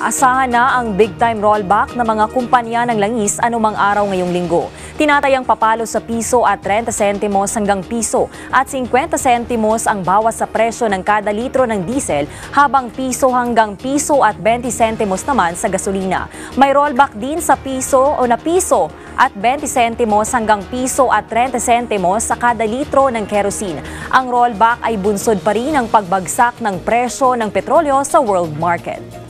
Asahan na ang big-time rollback ng mga kumpanya ng langis anumang araw ngayong linggo. Tinatayang papalo sa piso at 30 sentimos hanggang piso at 50 sentimos ang bawas sa presyo ng kada litro ng diesel habang piso hanggang piso at 20 sentimos naman sa gasolina. May rollback din sa piso o na piso at 20 sentimos hanggang piso at 30 sentimos sa kada litro ng kerosene. Ang rollback ay bunsod pa rin ng pagbagsak ng presyo ng petrolyo sa world market.